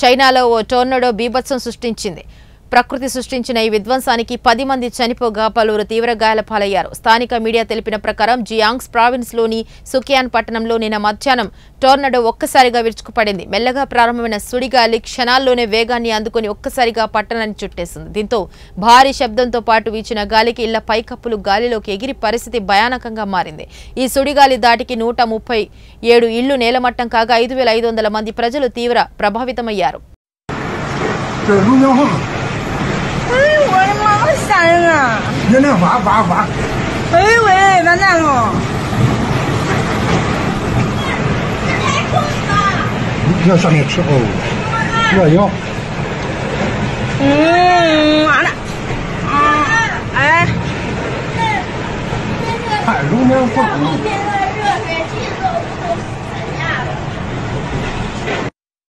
చైనాలో ఓ టోర్నడో బీభత్సం సృష్టించింది. ప్రకృతి సృష్టించిన ఈ విధ్వంసానికి పది మంది చనిపోగా పలువురు తీవ్ర గాయాల పాలయ్యారు స్థానిక మీడియా తెలిపిన ప్రకారం జియాంగ్స్ ప్రావిన్స్లోని సుకియాన్ పట్టణంలో నిన్న మధ్యాహ్నం టోర్నడో ఒక్కసారిగా విరుచుకుపడింది. మెల్లగా ప్రారంభమైన సుడిగాలి క్షణాల్లోనే వేగాన్ని అందుకుని ఒక్కసారిగా పట్టణాన్ని చుట్టేసింది. దీంతో భారీ శబ్దంతో పాటు వీచిన గాలికి ఇళ్ళ పైకప్పులు గాలిలోకి ఎగిరి పరిస్థితి భయానకంగా మారింది. ఈ సుడిగాలి దాటికి నూట ముప్పై ఏడు ఇళ్ళు నేలమట్టం కాగా ఐదు వేల ఐదు వందల మంది ప్రజలు తీవ్ర ప్రభావితమయ్యారు. 啊！人家挖挖挖，哎喂，完蛋了！你要上面吃哦，我要。嗯，完了。啊，哎。看龙江话。